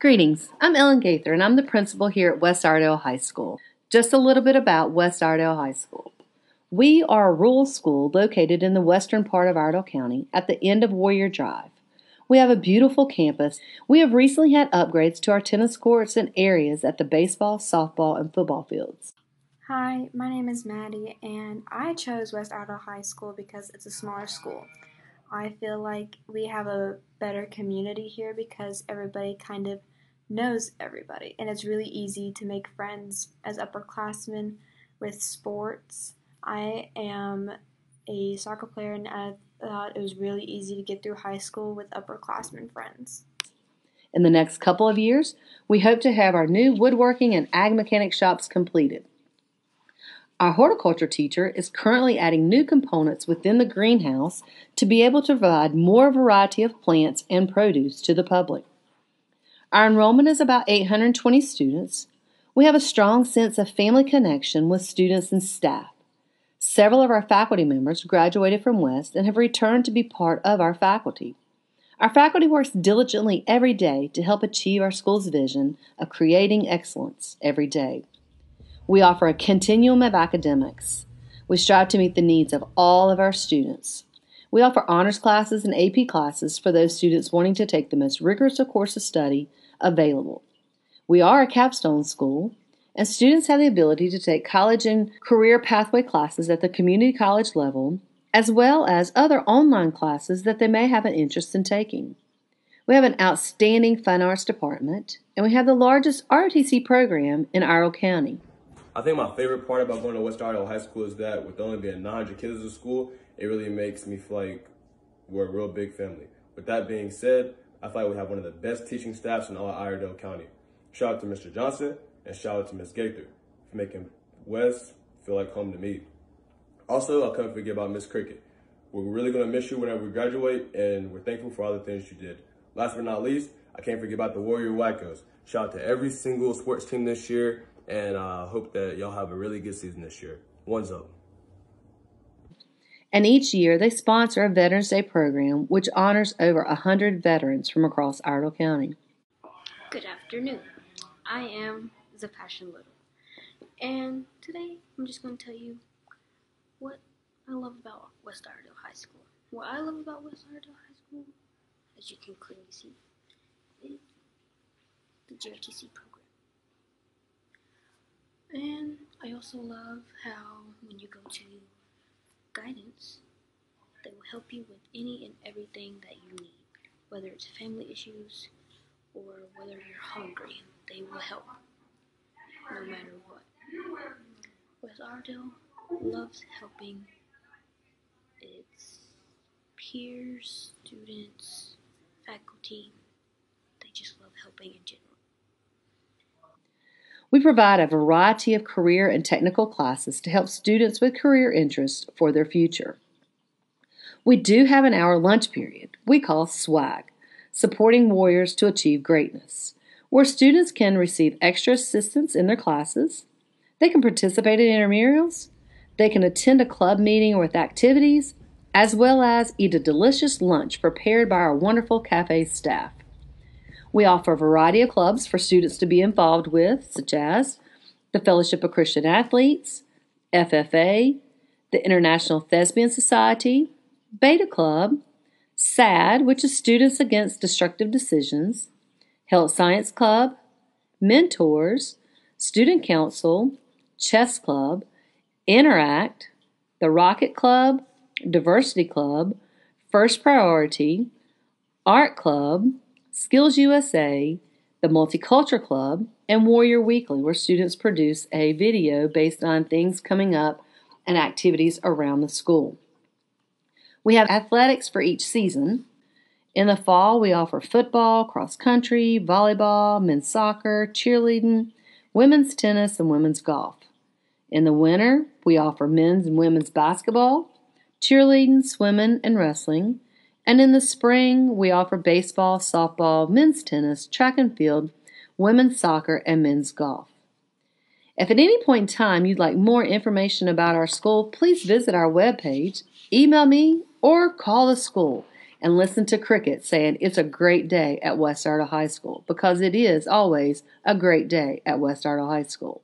Greetings, I'm Ellen Gaither and I'm the principal here at West Iredell High School. Just a little bit about West Iredell High School. We are a rural school located in the western part of Iredell County at the end of Warrior Drive. We have a beautiful campus. We have recently had upgrades to our tennis courts and areas at the baseball, softball, and football fields. Hi, my name is Maddie, and I chose West Iredell High School because it's a smaller school. I feel like we have a better community here because everybody kind of knows everybody, and it's really easy to make friends as upperclassmen with sports. I am a soccer player, and I thought it was really easy to get through high school with upperclassmen friends. In the next couple of years, we hope to have our new woodworking and ag mechanic shops completed. Our horticulture teacher is currently adding new components within the greenhouse to be able to provide more variety of plants and produce to the public. Our enrollment is about 820 students. We have a strong sense of family connection with students and staff. Several of our faculty members graduated from West and have returned to be part of our faculty. Our faculty works diligently every day to help achieve our school's vision of creating excellence every day. We offer a continuum of academics. We strive to meet the needs of all of our students. We offer honors classes and AP classes for those students wanting to take the most rigorous course of study available. We are a capstone school, and students have the ability to take college and career pathway classes at the community college level, as well as other online classes that they may have an interest in taking. We have an outstanding fine arts department, and we have the largest ROTC program in Iredell County. I think my favorite part about going to West Iredell High School is that with only being 900 kids at school, it really makes me feel like we're a real big family. With that being said, I feel like we have one of the best teaching staffs in all of Iredell County. Shout out to Mr. Johnson and shout out to Ms. Gaither for making West feel like home to me. Also, I couldn't forget about Miss Cricket. We're really going to miss you whenever we graduate, and we're thankful for all the things you did. Last but not least, I can't forget about the Warrior Wackos. Shout out to every single sports team this year and I uh, hope that y'all have a really good season this year. One's up. And each year they sponsor a Veterans Day program which honors over 100 veterans from across Iredell County. Good afternoon. I am the Passion Little. And today I'm just going to tell you what I love about West Iredell High School. What I love about West Iredell High School, as you can clearly see, is the JROTC program. And I also love how when you go to guidance, they will help you with any and everything that you need, whether it's family issues or whether you're hungry, they will help no matter what. West Iredell loves helping its peers, students, faculty. They just love helping in general. We provide a variety of career and technical classes to help students with career interests for their future. We do have an hour lunch period we call SWAG, Supporting Warriors to Achieve Greatness, where students can receive extra assistance in their classes, they can participate in intramurals, they can attend a club meeting with activities, as well as eat a delicious lunch prepared by our wonderful cafe staff. We offer a variety of clubs for students to be involved with, such as the Fellowship of Christian Athletes, FFA, the International Thespian Society, Beta Club, SAD, which is Students Against Destructive Decisions, Health Science Club, Mentors, Student Council, Chess Club, Interact, the Rocket Club, Diversity Club, First Priority, Art Club, Skills USA, the Multicultural Club, and Warrior Weekly, where students produce a video based on things coming up and activities around the school. We have athletics for each season. In the fall, we offer football, cross country, volleyball, men's soccer, cheerleading, women's tennis, and women's golf. In the winter, we offer men's and women's basketball, cheerleading, swimming, and wrestling. And in the spring, we offer baseball, softball, men's tennis, track and field, women's soccer, and men's golf. If at any point in time you'd like more information about our school, please visit our webpage, email me, or call the school and listen to Cricket saying it's a great day at West Iredell High School because it is always a great day at West Iredell High School.